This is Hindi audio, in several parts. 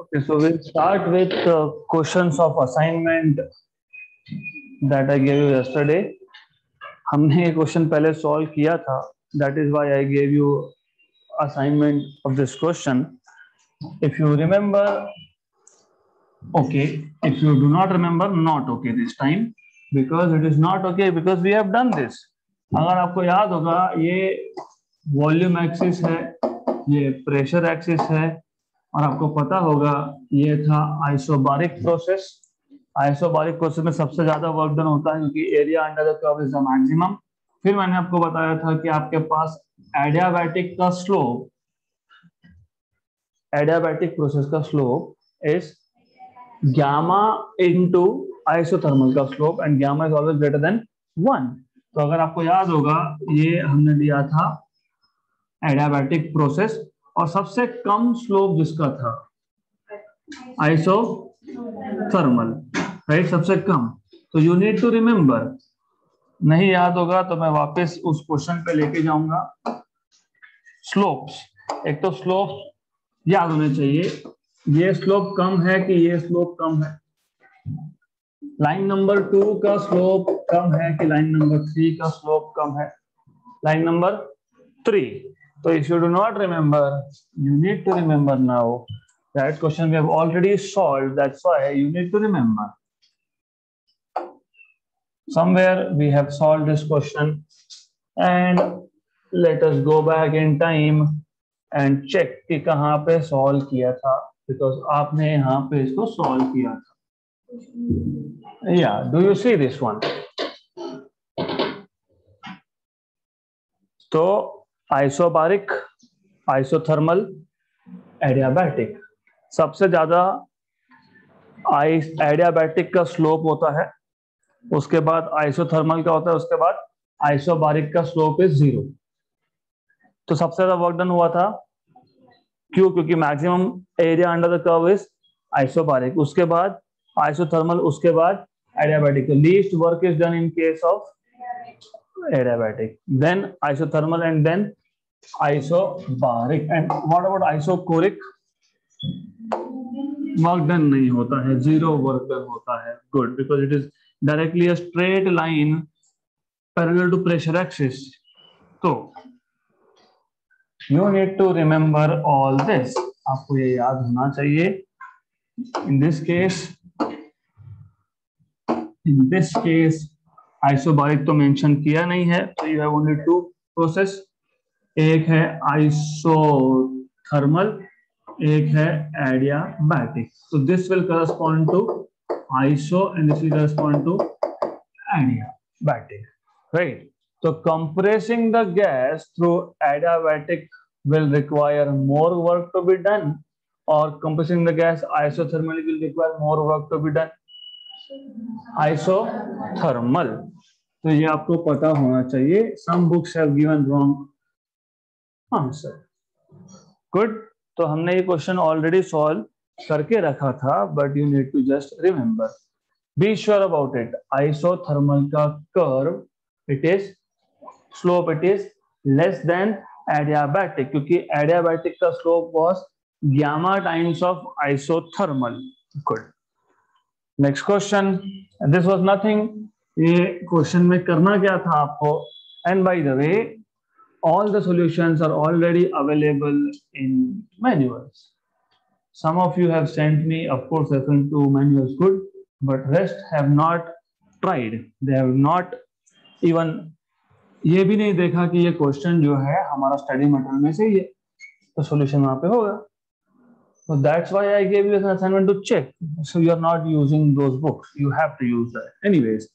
Okay, so we'll start with uh, questions of assignment that I gave you yesterday. हमने ये क्वेश्चन पहले सॉल्व किया था that is why I gave you assignment of this question if you remember okay if you do not remember not okay this time because it is not okay because we have done this अगर आपको याद होगा ये वॉल्यूम एक्सिस है ये प्रेशर एक्सिस है और आपको पता होगा, ये था आइसोबारिक प्रोसेस आइसोबारिक प्रोसेस में सबसे ज़्यादा वर्क डन होता है क्योंकि area under the curve is the maximum फिर मैंने आपको बताया था कि आपके पास एडियाबैटिक का स्लोप एडियाबैटिक प्रोसेस का slope is gamma into isothermal का slope and gamma is always greater than one तो अगर आपको याद होगा, ये हमने लिया था एडियाबैटिक प्रोसेस और सबसे कम स्लोप जिसका था? आइसो थर्मल राइट सबसे कम। तो यू नीड टू रिमेम्बर नहीं याद होगा तो मैं वापस उस क्वेश्चन पे लेके जाऊँगा। स्लोप्स एक तो स्लोप याद होने चाहिए। ये स्लोप कम है कि ये स्लोप कम है? लाइन नंबर टू का स्लोप कम है कि लाइन नंबर थ्री का स्लोप कम है? लाइन नंबर थ्री तो if you do not remember you need to remember now that question we have already solve that's why you need to remember somewhere we have solved this question. And let us go back in time and check कि कहाँ पे सॉल्व किया था बिकॉज़ आपने यहाँ पे इसको सॉल्व किया था। या do you see this one तो आइसोबारिक, आइसोथर्मल, एडियाबैटिक। सबसे ज़्यादा एडियाबैटिक का स्लोप होता है, उसके बाद आइसोथर्मल का होता है, उसके बाद आइसोबारिक का स्लोप इज़ ज़ीरो तो सबसे ज़्यादा वर्क डन हुआ था, क्यों? क्योंकि maximum area under the curve is isobaric. उसके बाद आइसोथर्मल, उसके बाद adiabatic. Least work is done in case of adiabatic then isothermal and then isobaric and what about isochoric work done नहीं होता है. ज़ीरो वर्क डन होता है. Good because it is directly a straight line parallel to pressure axis तो you need to remember all this. आपको ये याद होना चाहिए. In this case, in this case isobaric तो मेंशन किया नहीं है तो you have only two process एक है आइसोथर्मल एक है एडियाबैटिक तो this will correspond to iso and this will correspond to adiabatic right तो compressing the gas through adiabatic will require more work to be done और compressing the gas isothermal will require more work to be done isothermal तो ये आपको पता होना चाहिए। Some books have given wrong answer good तो हमने ये क्वेश्चन ऑलरेडी सॉल्व करके रखा था but you need to just remember be sure about it isothermal का curve it is slope it is less than adiabatic क्योंकि एडियाबैटिक का slope was gamma times of isothermal good next question this was nothing ये क्वेश्चन में करना क्या था आपको? And by the way all the solution are already available in manuals some of you have sent me of course referent to manuals good but rest have not tried they have not even ये भी नहीं देखा कि ये क्वेश्चन जो है हमारा स्टडी मटेरियल में से ही है। तो सोल्यूशन वहाँ पे होगा। so that's why i gave you an assignment to check so you are not using those books you have to use that anyways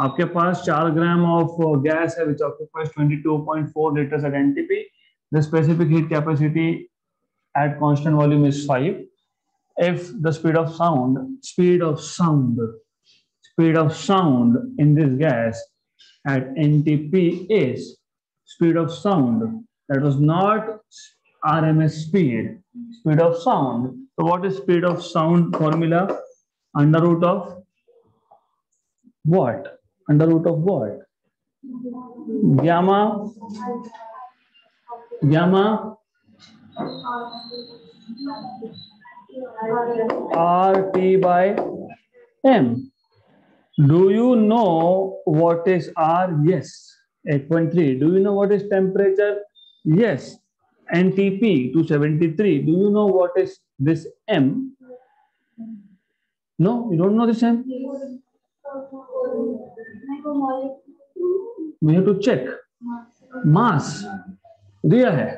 आपके पास 4 ग्राम ऑफ गैस है which occupies 22.4 liters at NTP the specific heat capacity at constant volume is 5 if the speed of sound speed of sound speed of sound in this gas at NTP is speed of sound that was not RMS speed speed of sound so what is speed of sound formula under root of what under root of what gamma gamma R T by M. Do you know what is R? Yes. 8.3. Do you know what is temperature? Yes. NTP 273. Do you know what is this M? No, you don't know this M? We have to check. Mass. दिया है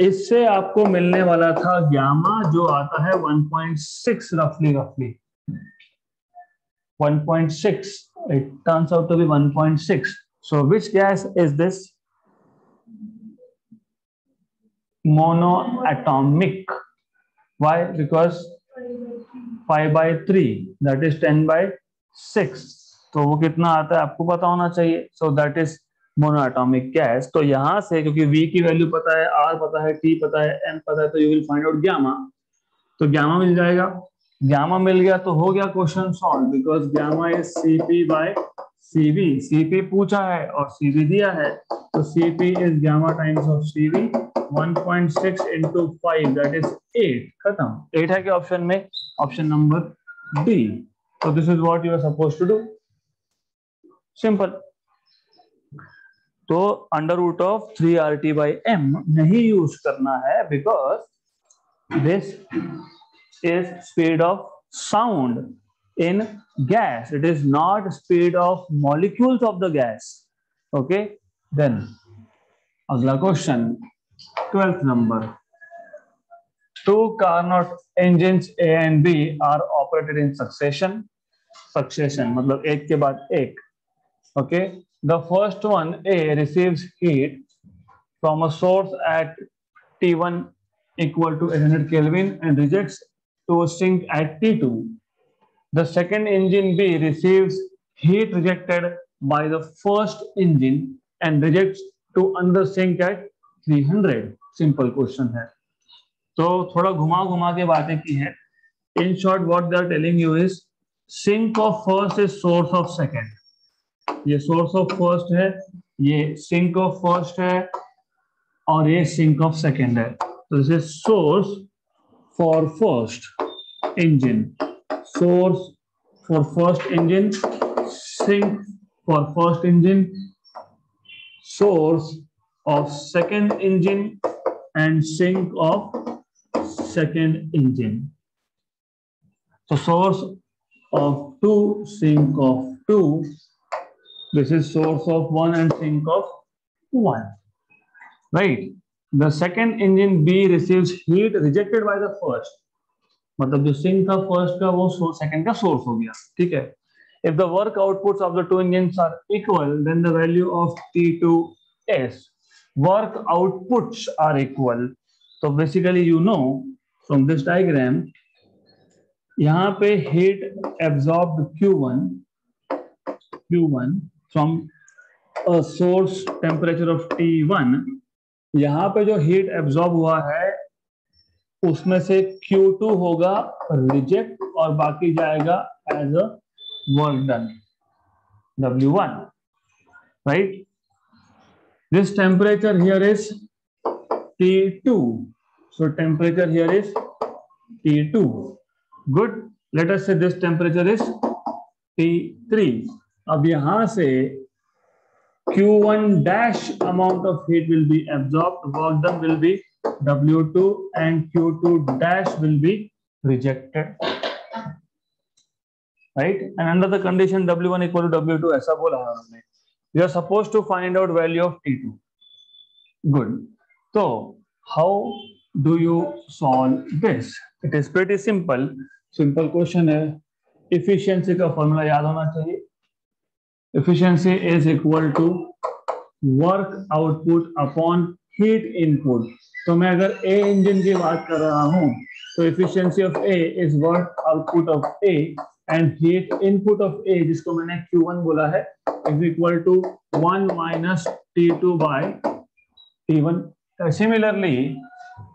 इससे आपको मिलने वाला था ग्यामा जो आता है 1.6 रफली रफली 1.6 it turns out to be 1.6 so which gas is this monoatomic. Why? Because 5 by 3 that is 10 by 6 तो वो कितना आता है? आपको पता होना चाहिए। So that is monoatomic gas तो यहाँ से, क्योंकि V की वैल्यू पता है, R पता है, T पता है, M पता है तो you will find out gamma तो ग्यामा मिल जाएगा। ग्यामा मिल गया तो हो गया question solve because gamma is CP by CV CP पूछा है और सीबी दिया है। तो CP is gamma times of CV 1.6 into 5 that is 8 खत्म 8 है कि ऑप्शन में option number D so, this is what you are supposed to do. Simple. तो under root of three R T by M नहीं यूज़ करना है because this is speed of sound in gas it is not speed of molecules of the gas okay then अगला question Twelfth number two Carnot engine A and B are operated in succession succession मतलब एक के बाद एक okay okay? The first one, A, receives heat from a source at T1 equal to 800 Kelvin and rejects to a sink at T2. The second engine B receives heat rejected by the first engine and rejects to another sink at 300. Simple question है। तो थोड़ा घुमा घुमा के बातें की है। In short what they are telling you is sink of first is source of second ये सोर्स ऑफ़ फ़र्स्ट है, ये सिंक ऑफ़ फ़र्स्ट है, और ये सिंक ऑफ़ सेकेंड है। तो this is source for first engine source for first engine sink for first engine source Of second engine and sink of second engine so source of 2 sink of 2 This is source of 1 and sink of 1. Right. The second engine B receives heat rejected by the first. मतलब जो सिंक था फर्स्ट का वो सेकंड का सोर्स हो गया ठीक है if the work outputs of the two engines are equal then the value of t2s work outputs are equal so basically you know from this diagram यहाँ पे heat absorbed q1 q1 from source temperature of T one यहाँ पे जो हीट एब्जॉर्ब हुआ है उसमें से Q2 होगा रिजेक्ट और बाकी जाएगा as a work done W1 right This temperature here is T2 so temperature here is T2 good let us say this temperature is T3 अब यहां से Q1 dash amount of heat will be absorbed, work done will be W2 and Q2 dash will be rejected. Right? And under the condition W1 equal to W2 ऐसा बोला है हमने. We are supposed to find out value of T2. Good. So how do you solve this? It is pretty simple. Simple question है. Efficiency का formula याद होना चाहिए. efficiency is equal to work output upon heat input तो मैं अगर A इंजन की बात कर रहा हूँ तो efficiency of A is work output of A and heat input of A जिसको मैंने Q1 बोला है is equal to 1 minus T2 by T1 similarly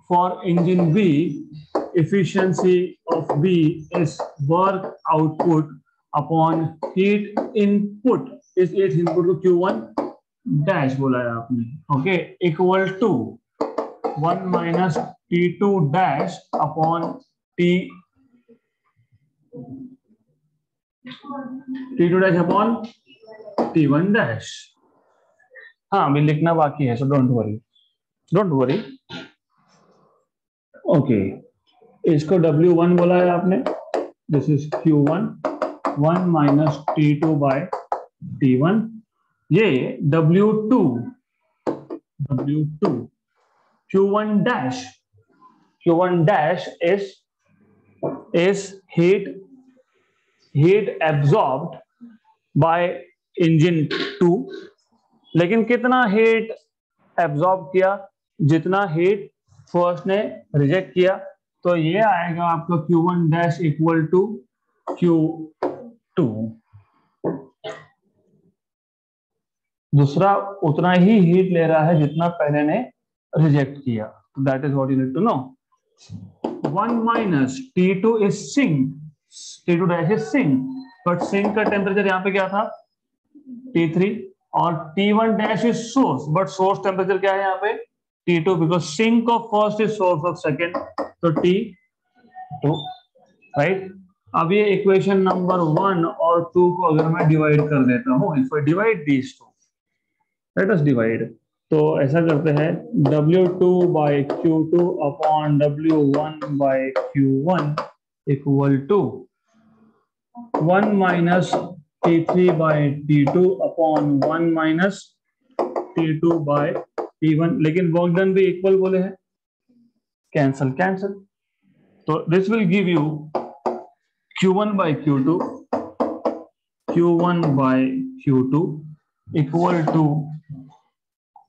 for engine B efficiency of B is work output upon heat input इस हीट इनपुट को क्यू वन डैश बोला है आपने okay equal to one minus T two dash upon T T two dash upon T one dash हाँ अभी लिखना बाकी है so don't worry don't worry okay इसको W1 वन बोला है आपने. This is Q1 one one minus T two by T one ये W2 W2 Q1 dash. Q1 dash is is heat heat absorbed by engine 2 लेकिन कितना हीट एब्जॉर्ब किया? जितना हीट फ़र्स्ट ने रिजेक्ट किया तो ये आएगा आपका Q1 one dash equal to Q two दूसरा उतना ही हीट ले रहा है जितना पहले ने रिजेक्ट किया। That is what you need to know one minus T two is sink T two dash is sink but sink का टेम्परेचर यहाँ पे क्या था? टी थ्री और T one dash is source but source temperature क्या है यहाँ पे? T two because sink of first is source of second तो टी टू राइट अब ये इक्वेशन नंबर वन और टू को अगर मैं डिवाइड कर देता हूँ if I divide these two let us divide तो ऐसा करते हैं W2 two by Q two upon W one by Q one equal to one minus T three by T two upon one minus T two by T one लेकिन वर्क डन भी इक्वल बोले हैं। कैंसल कैंसल तो this will give you Q1 by Q2 Q1 by Q2 equal to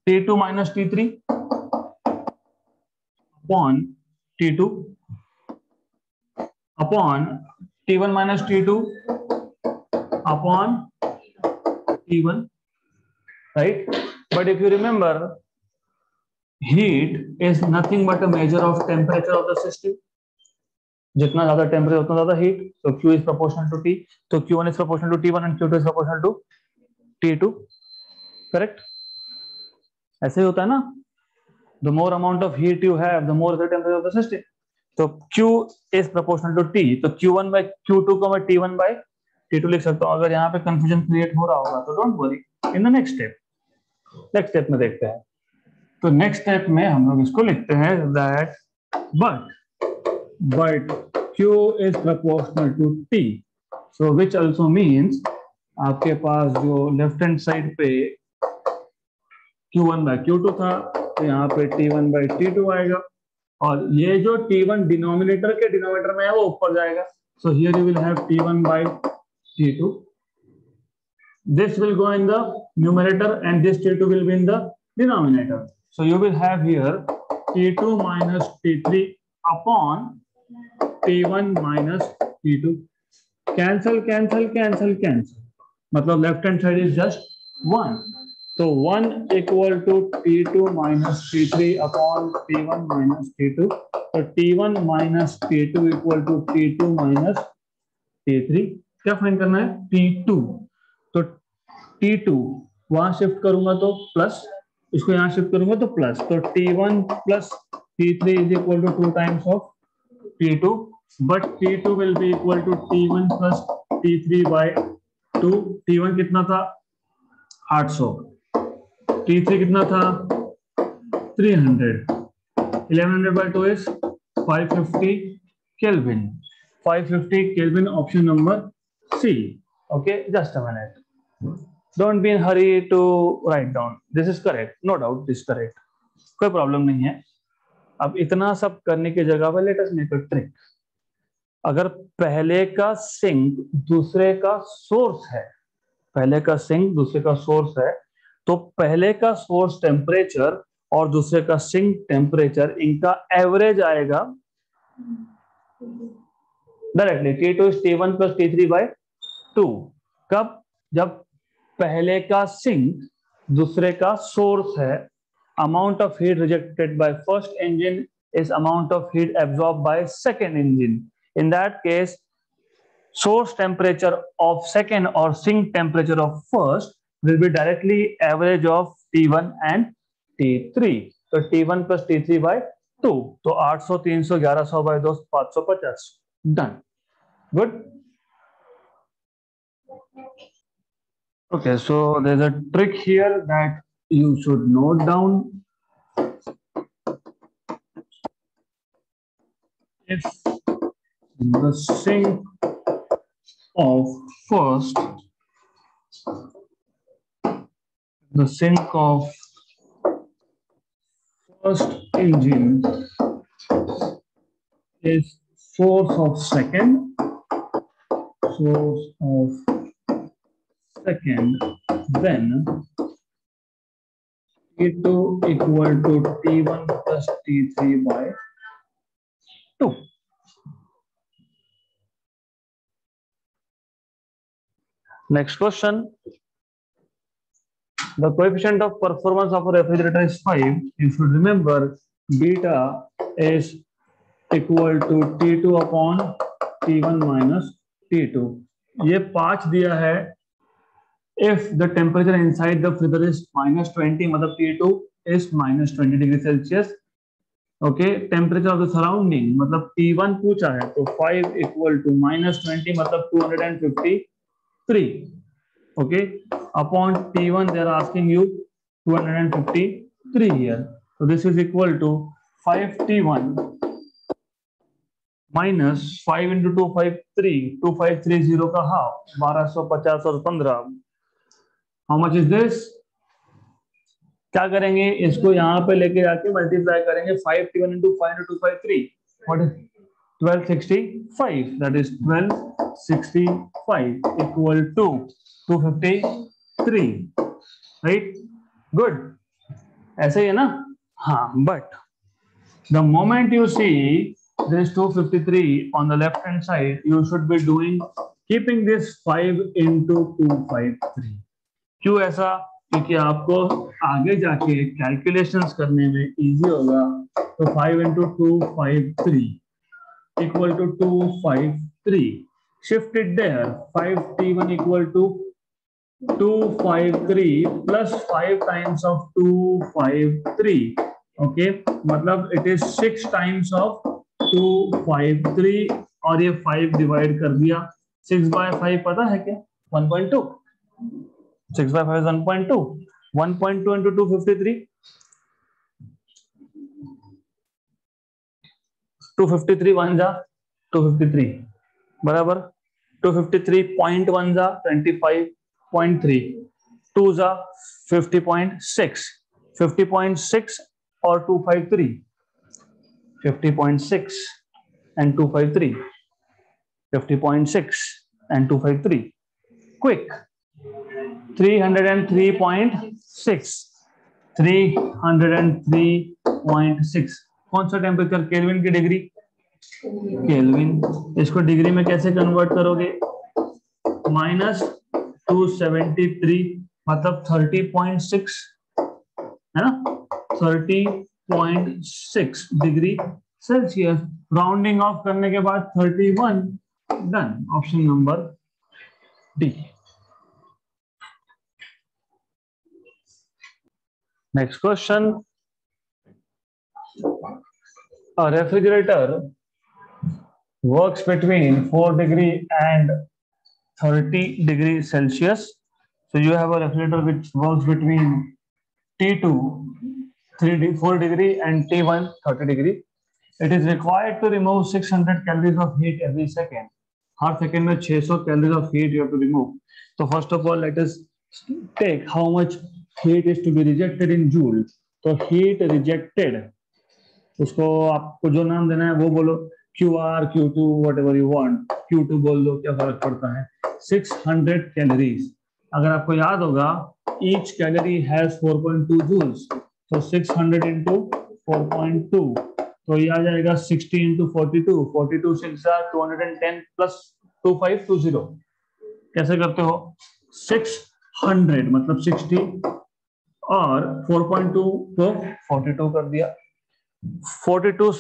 T2 minus T3 upon T2 upon T1 minus T2 upon T1 right? But if you remember, heat is nothing but a measure of temperature of the system. जितना ज़्यादा टेम्परेचर उतना ज़्यादा हीट तो Q is proportional to T. तो Q1 is proportional to T1 and Q2 is proportional to T2 correct ऐसे ही होता है ना? The more amount of heat you have the more the temperature of the system तो Q is proportional to T. तो क्यू Q1 बाय Q2 को मैं T1 बाय T2 लिख सकता हूँ। अगर यहाँ पे कंफ्यूजन क्रिएट हो रहा होगा तो don't worry in the next step next step में देखते हैं। तो नेक्स्ट स्टेप में हम लोग इसको लिखते हैं that but but q is proportional to t, so which also means आपके पास जो लेफ़्ट हैंड साइड पे q1 बाय q2 था तो यहाँ पे t1 बाय t2 आएगा। और ये जो t1 डिनोमिनेटर के डिनोमिनेटर में है, वो ऊपर जाएगा। So here you will have t1 by T2. This will go in the numerator and this T2 will be in the denominator. So you will have here T2 minus T3 upon T1 minus T2. Cancel, cancel, cancel, cancel. Matlab left hand side is just 1. So 1 equal to T2 minus T3 upon T1 minus T2. So T1 minus T2 equal to T2 minus T3. क्या फाइंड करना है? टी टू तो टी टू वहाँ शिफ्ट करूँगा तो प्लस इसको यहाँ शिफ्ट करूँगा तो प्लस तो T one plus T three is equal to two times of T2, but T2 will be equal to T1 plus T3 by 2. T1 कितना था? 800, T3 कितना था? 300, 1100 by 2 is 550 Kelvin. 550 Kelvin option number C. Okay, just a minute. Don't be in hurry to write down. This is correct. No doubt, this is correct. कोई प्रॉब्लम नहीं है अब इतना सब करने की जगह पर let us make a trick अगर पहले का सिंक दूसरे का सोर्स है पहले का सिंक दूसरे का सोर्स है तो पहले का सोर्स टेम्परेचर और दूसरे का सिंक टेम्परेचर इनका एवरेज आएगा directly T two T one plus T three by two कब? जब पहले का सिंक दूसरे का सोर्स है। Amount of heat rejected by first engine is amount of heat absorb by second engine in that case source temperature of second और sink temperature of first will be directly average of T one and T three तो T one plus T three by two तो आठ सौ, तीन सौ, ग्यारह सौ बाय दो पाँच सौ पचास. Done good okay so there's a trick here that you should note down. If the sink of first the sink of first engine is source of second source of second, then T2 equal to T1 plus T3 by 2. Next question. The coefficient of performance of a refrigerator is 5. You should remember beta is equal to T2 upon T1 minus T2. ये पाँच दिया है if the temperature inside the freezer is minus 20 matlab T2 is minus 20 degree Celsius okay temperature of the surrounding matlab T1 पूछा है तो 5 equal to minus 20 matlab 253 okay upon T1 they are asking you 253 here so this is equal to 5 T1 minus five into two five three two five three zero का हाफ़ बारह सौ पचास और पंद्रह हाउ मच इज़ दिस क्या करेंगे? इसको यहाँ पे लेके जाके मल्टीप्लाई करेंगे five T one into five two five three what is twelve sixty five that is twelve sixty five equal to two fifty three right good ऐसे ही है ना? हाँ but the moment you see this 253 on the left hand side, you should be doing, keeping this 5 into 253 क्यों ऐसा? क्योंकि आपको आगे जाके कैलकुलेशंस करने में इजी होगा। तो five into two five three equal to two five three shift it there five T one equal to two five three plus five times of two five three okay मतलब it is six times of two five three और ये फाइव डिवाइड कर दिया। सिक्स बाय फाइव पता है क्या? One point two 6 by 5 is 1.2. 1.2 into 253. 253 one जा 253 बराबर 253.1 जा 25.3 2 जा 50.6 50.6 और 253 50.6 and 253 50.6 and 253 quick 303.6 303.6 कौन सा टेम्परेचर केल्विन की डिग्री केल्विन इसको डिग्री में कैसे कन्वर्ट करोगे? माइनस टू सेवेंटी थ्री मतलब थर्टी पॉइंट सिक्स है ना? Thirty point six degree Celsius rounding off करने के बाद thirty one done option number D Next question. A refrigerator works between 4 degree and 30 degree Celsius. So you have a refrigerator which works between T2 3 4 degree and T1 30 degree. It is required to remove 600 calories of heat every second. Her second में 600 calories of heat you have to remove. So first of all, let us take how much Heat is to be rejected in joule. तो heat rejected, उसको आपको जो नाम देना है वो बोलो Q or Q two whatever you want Q two बोल दो, क्या फ़र्क पड़ता है? 600 कैलोरीज अगर आपको याद होगा ईच कैलोरी हैज़ 4.2 जूल्स तो 600 हंड्रेड इंटू फोर तो ये आ जाएगा 60 into forty two forty two six two hundred and ten plus two five two zero कैसे करते हो? सिक्स हंड्रेड मतलब सिक्सटी और 4.2 को 42 कर दिया। 42 टू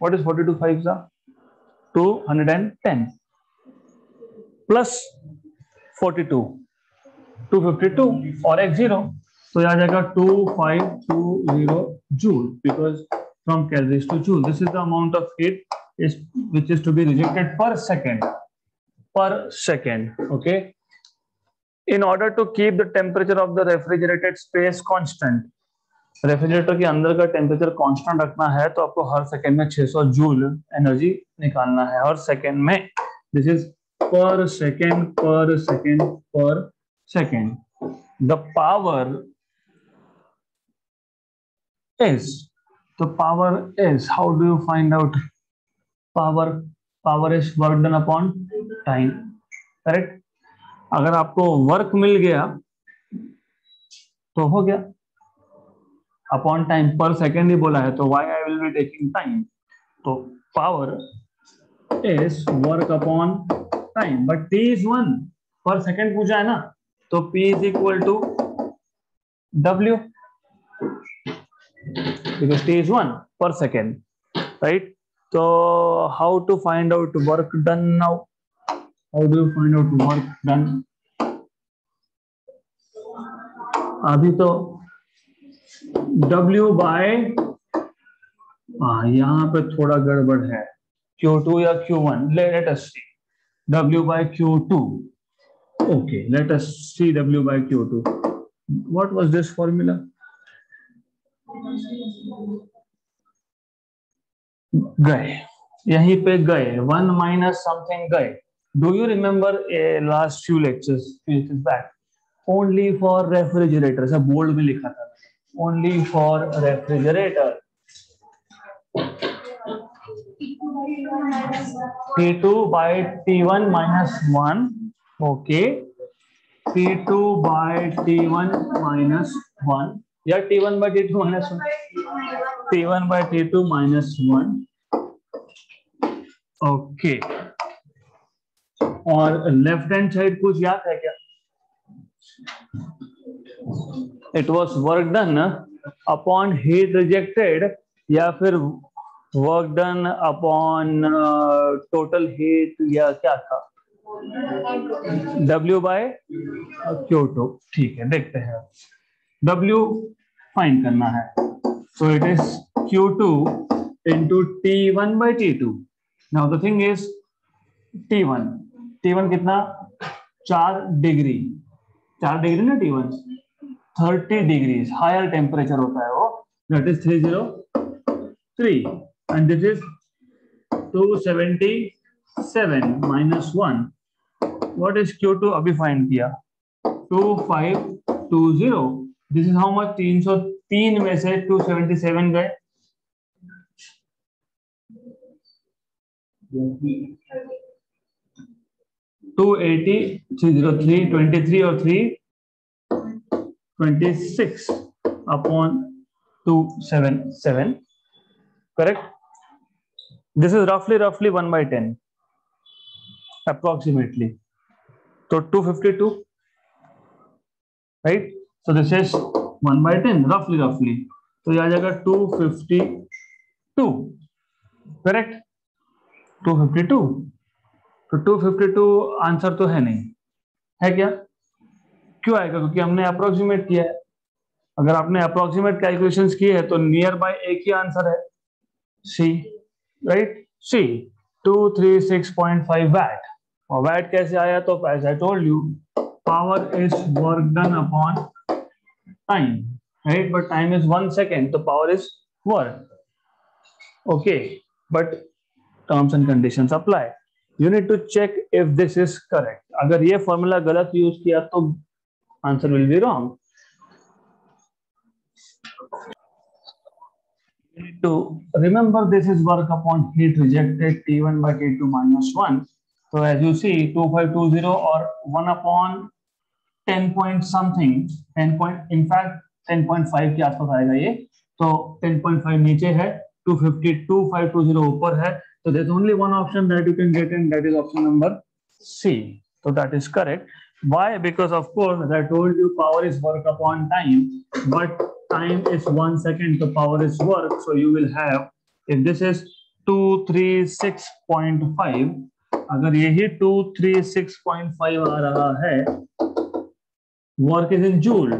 फोर्टी टू फाइव जा? Two hundred and ten plus two और एक्स ज़ीरो तो यह जाएगा two five two zero joule because from calories to joule this is the amount of heat is which is to be rejected per second per second okay? In order to keep the temperature of the refrigerated space constant refrigerator के अंदर का टेम्परेचर कॉन्स्टेंट रखना है तो आपको हर सेकेंड में 600 जूल एनर्जी निकालना है। हर सेकेंड में this is per second per second per second the power is the power is how do you find out power power is work done upon time correct अगर आपको वर्क मिल गया तो हो गया अपॉन टाइम पर सेकेंड ही बोला है तो why I will be taking time तो power is work upon time but T is one per second पूछा है ना तो P is equal to W because T is one per second, right? So how to find out work done now? How do you find out work done? अभी तो W बाय यहाँ पे थोड़ा गड़बड़ है Q2 या Q1 let us see W by Q2 okay let us see W by Q2 what was this formula गए यहीं पे गए वन माइनस समथिंग गए do you remember last few lectures back only for refrigerator सब बोल्ड में लिखा था। Only for refrigerator T2 by T1 minus 1 okay T2 by T1 minus 1 या T1 by T2 minus 1 T1 by T2 minus 1 okay और लेफ़्ट हैंड साइड कुछ याद है क्या? It was work done upon heat rejected या फिर work done upon total heat या क्या था? W बाय क्यू टू ठीक है, देखते हैं W फाइन करना है। So it is Q2 into T1 by T2 now is T is T1 T1 कितना? चार डिग्री। चार डिग्री ना T1 thirty degree higher temperature होता है वो। That is three zero three and this is to seventy seven minus one what is Q two अभी फाइंड किया। Two five two zero this is how much तीन सौ तीन में से टू सेवेंटी सेवन गए। To eighty three zero three twenty three और three twenty six upon two seven seven correct this is रफली रफली वन बाई टेन अप्रोक्सीमेटली तो to fifty to right so this is one by ten रफली रफली तो यह आ जाएगा टू फिफ्टी टू करेक्ट 252 तो 252 आंसर तो है नहीं। है क्या? क्यों आएगा? क्योंकि हमने अप्रोक्सीमेट किया है। अगर आपने अप्रोक्सीमेट कैलकुलेशन किए हैं तो नियर बाय एक ही आंसर है। C right C two three six point five watt और वैट कैसे आया? तो as I told you power is work done upon time right but time is one second तो power is work okay but terms and condition apply you need to check if this is correct अगर ये फॉर्मूला गलत यूज़ किया तो answer will be wrong to remember this is work upon heat rejected T1 by T2 minus 1. So as you see 2520 or 1 upon 10 point something 10 point in fact 10.5 के आसपास आएगा ये तो 10.5 नीचे है 252 520 ऊपर है So there's only one option that you can get in, that is option number C. So that is correct. Why? Because of course, as I told you, power is work upon time, but time is one second, so power is work. So you will have, if this is 236.5, अगर यही 236.5 आ रहा है वर्क इज़ इन जूल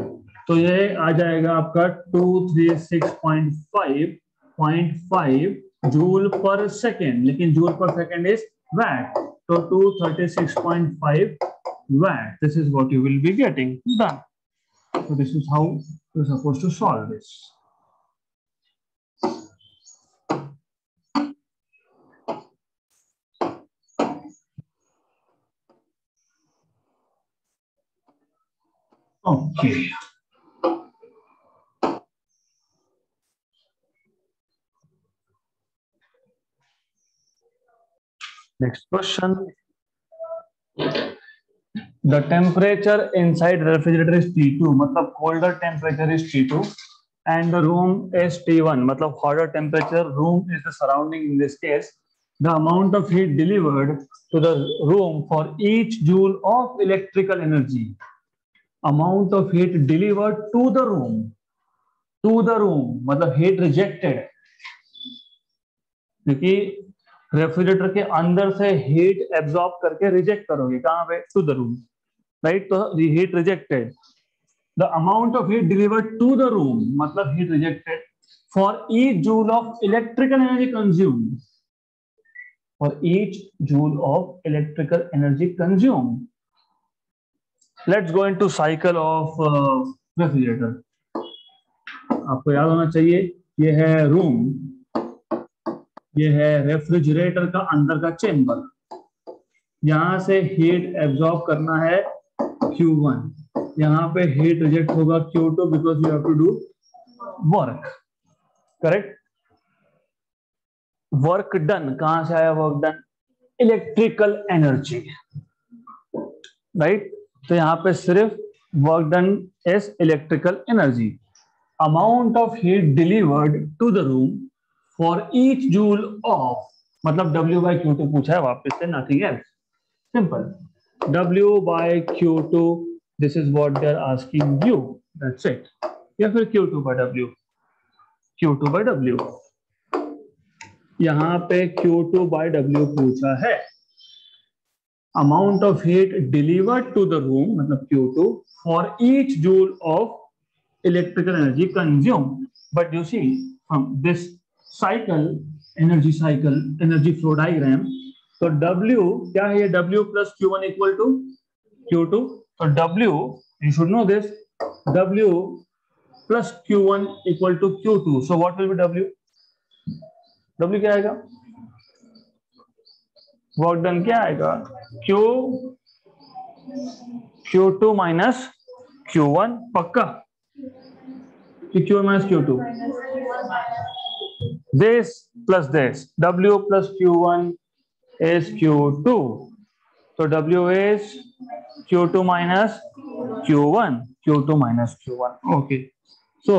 तो ये आ जाएगा आपका 236.5 point five joule per second लेकिन joule per second is watt तो two thirty six point five watt this is what you will be getting done so this is how you're supposed to solve this okay Next question. The temperature inside refrigerator is T2, मतलब colder temperature is T2 and the room is T1, मतलब hotter temperature room is the surrounding in this case. The amount of heat delivered to the room for each joule of electrical energy. Amount of heat delivered to the room. To the room, मतलब heat rejected. क्योंकि रेफ्रिजरेटर के अंदर से हीट एब्जॉर्ब करके रिजेक्ट करोगे। कहाँ पे? टू द रूम राइट तो heat rejected the amount of heat delivered to the room मतलब heat rejected for each joule of electrical energy consume for each joule of electrical energy consume let's go into cycle of refrigerator आपको याद होना चाहिए, ये है रूम ये है रेफ्रिजरेटर का अंदर का चेंबर। यहाँ से हीट एब्जॉर्ब करना है Q1 यहाँ पे हीट रिजेक्ट होगा Q2 because you have to do work correct work done कहाँ से आया work done electrical energy right तो यहाँ पे सिर्फ़ work done is electrical energy amount of heat delivered to the room for each joule of मतलब W बाई क्यू टू पूछा है वापस से nothing else simple W by Q two this is what they asking you that's it या फिर Q two by W Q two by W यहाँ पे क्यू टू बाय डब्ल्यू पूछा है. Amount of heat delivered to the room मतलब Q two for each joule of electrical energy consume but you see from this cycle energy cycle energy flow diagram तो W, क्या है ये W plus Q one equal to Q two तो W you should know this W plus Q one equal to Q two so what will be W? W क्या आएगा? वर्क डन क्या आएगा? Q Q two minus Q one पक्का? कि Q minus Q two this plus this w plus q1 is q2 so w is q2 minus q1 q2 minus q1 okay so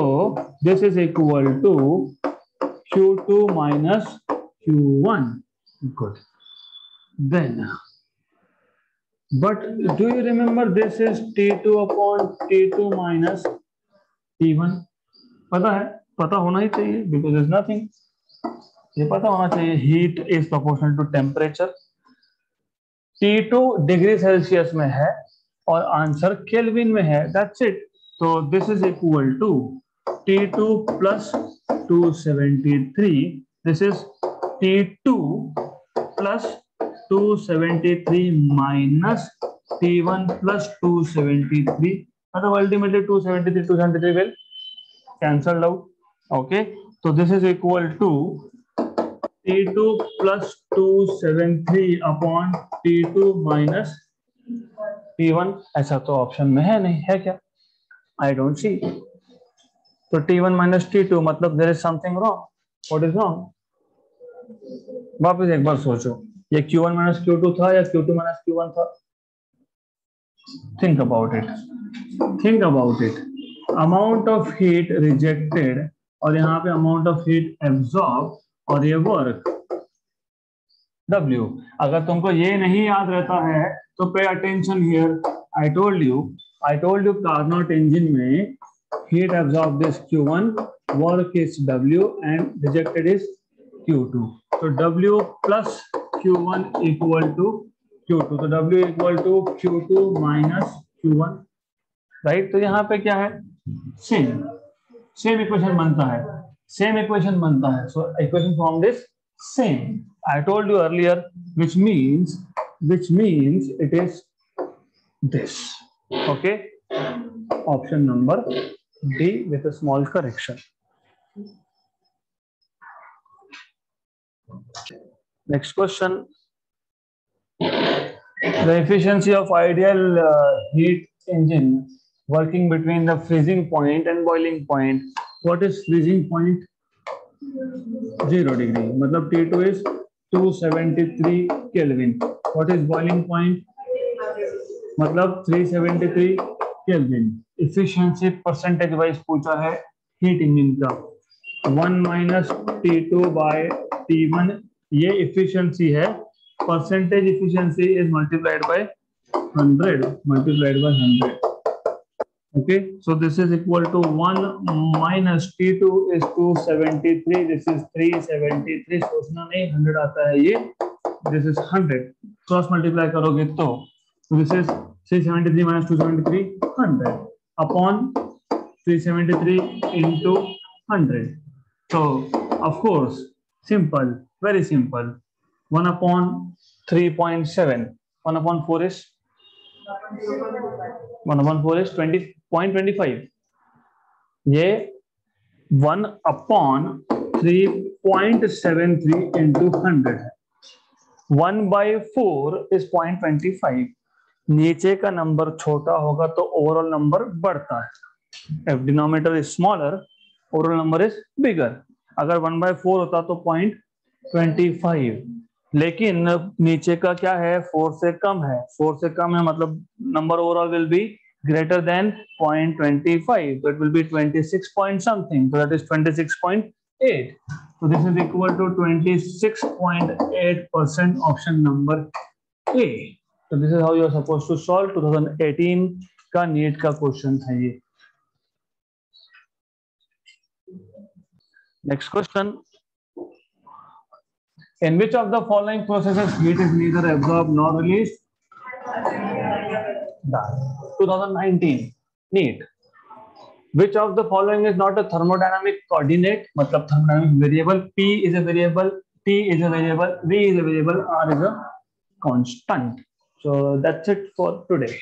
this is equal to q2 minus q1 good then but do you remember this is t2 upon t2 minus t1 पता है पता होना ही चाहिए बिकॉज़ इज़ नथिंग ये पता होना चाहिए heat is proportional to temperature T2 degree Celsius में है और आंसर केल्विन में है. दैट्स इट तो this is equal to T2 plus 273 this is T2 plus 273 minus T1 plus 273 मतलब ultimately 273 273 will cancelled out. Okay? So this is equal to t2 plus 273 upon t2 minus t1 ऐसा तो ऑप्शन में है नहीं, है क्या? आई डोंट सी तो t1 माइनस t2 मतलब there is something wrong what is wrong वापस एक बार सोचो। ये q1 माइनस q2 था या q2 माइनस q1 था? Think about it think about it amount of heat rejected और यहाँ पे अमाउंट ऑफ़ हीट एब्जॉर्ब और ये वर्क W. अगर तुमको ये नहीं याद रहता है तो pay attention here I told you I told you Carnot engine में heat absorb this Q1 work is W and rejected is Q2 तो W plus Q1 equal to Q2 तो W equal to Q2 minus Q1 right right? तो यहाँ पे क्या है? सेम सेम इक्वेशन बनता है। सेम इक्वेशन बनता है। So equation form this same I told you earlier which means which means it is this okay option number D with small correction. Next question. The efficiency of ideal uh, heat engine working between the freezing point and boiling point. What is freezing point? Zero degree. मतलब T2 is 273 Kelvin. What is boiling point? मतलब 373 Kelvin. Efficiency percentage wise पूछा है heat engine minus T two by T one ये इफिशियंसी है percentage efficiency is multiplied by hundred multiplied by hundred Okay, so this is equal to 1 minus T2 is 273. This is 373. सोचना नहीं 100 आता है ये This is 100. Cross multiply करोगे तो this is 373 minus 273 100 upon 373 into 100. So of course simple, very simple. 1 upon 3.7. 1 upon 4 is 1 upon 4 is 20 point twenty five ये one upon three point seven three into hundred है. One by four is point twenty five नीचे का नंबर छोटा होगा तो ओवरऑल नंबर बढ़ता है. If denominator is smaller overall number is bigger अगर वन बाय फोर होता तो पॉइंट ट्वेंटी फाइव लेकिन नीचे का क्या है? फोर से कम है. फोर से कम है मतलब number overall will be greater than 0.25 so it will be 26 point something. So that is 26.8 so this is equal to 26.8 percent option number a. So this is how you are supposed to solve 2018 ka NEET ka question hai ye. Next question. In which of the following processes heat is neither absorbed nor released 2019 NEET which of the following is not a thermodynamic coordinate? matlab thermodynamic variable p is a variable t is a variable v is a variable r is a constant. So that's it for today